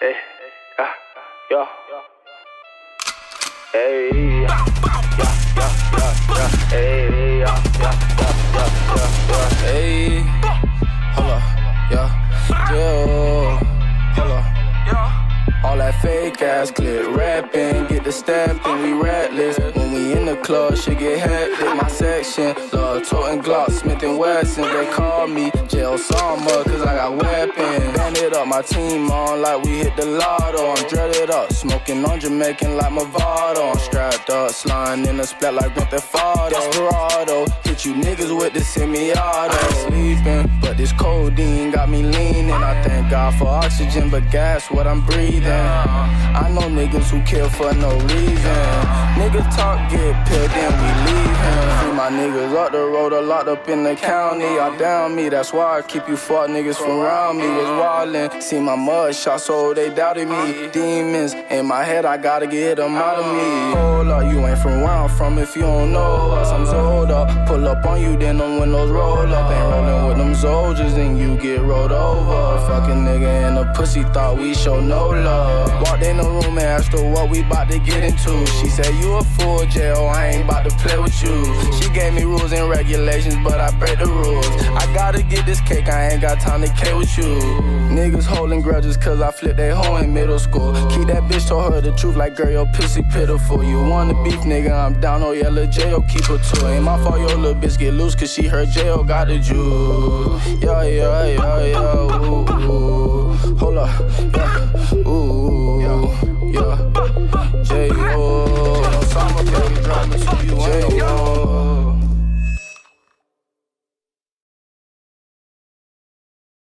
Eh, ah, hey, yeah, yeah. Hey, yeah, yeah, yeah, yeah, yeah. Hey, yeah, yeah, yeah, yeah, yeah, yeah. Hey, hold up, yeah, yeah, hold up. All that fake ass clip rapping, get the stepping, we reckless. When we in the club, shit get hectic. My section, love toting Glock, Smith and Wesson. They call me Jay Osama, cause I got weapons. My team on like we hit the lotto. I'm dreaded up, smoking on Jamaican like Movado. I'm strapped up, sliding in a splat like Grand Theft Auto. Desperado, hit you niggas with the semi-auto. Sleeping, but this codeine got me leaning. I thank God for oxygen, but gas what I'm breathing. I know niggas who kill for no reason. Niggas talk, get pilled, then we leaving. Free my niggas up the road, or locked up in the county. I down me, that's why I keep you fuck niggas from around me. Was wildin', see my mud shot, so they doubted me. Demons in my head, I gotta get them out of me. Hold up, you ain't from where I'm from if you don't know us. I'm Zoe'd up, pull up on you, then them windows roll up. Ain't rollin' with them soldiers, then you get rolled over. Fucking nigga and the pussy thought we show no love. Walked in the room and her what we about to get into. She said, You a fool, Jayo, I ain't about to play with you. She gave me rules and regulations, but I break the rules. I gotta get this cake, I ain't got time to K with you. Niggas holding grudges cause I flipped they hoe in middle school. Keep that bitch, told her the truth like, girl, your pussy pitiful. You the beef, nigga, I'm down, oh yeah, lil' Jayo keep her to Ain't my fault, your little bitch get loose cause she heard Jayo got the juice.